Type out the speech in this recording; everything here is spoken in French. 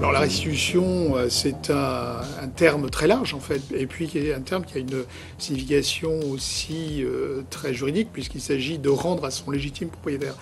Alors la restitution, euh, c'est un, un, terme très large en fait, et puis un terme qui a une signification aussi euh, très juridique puisqu'il s'agit de rendre à son légitime propriétaire.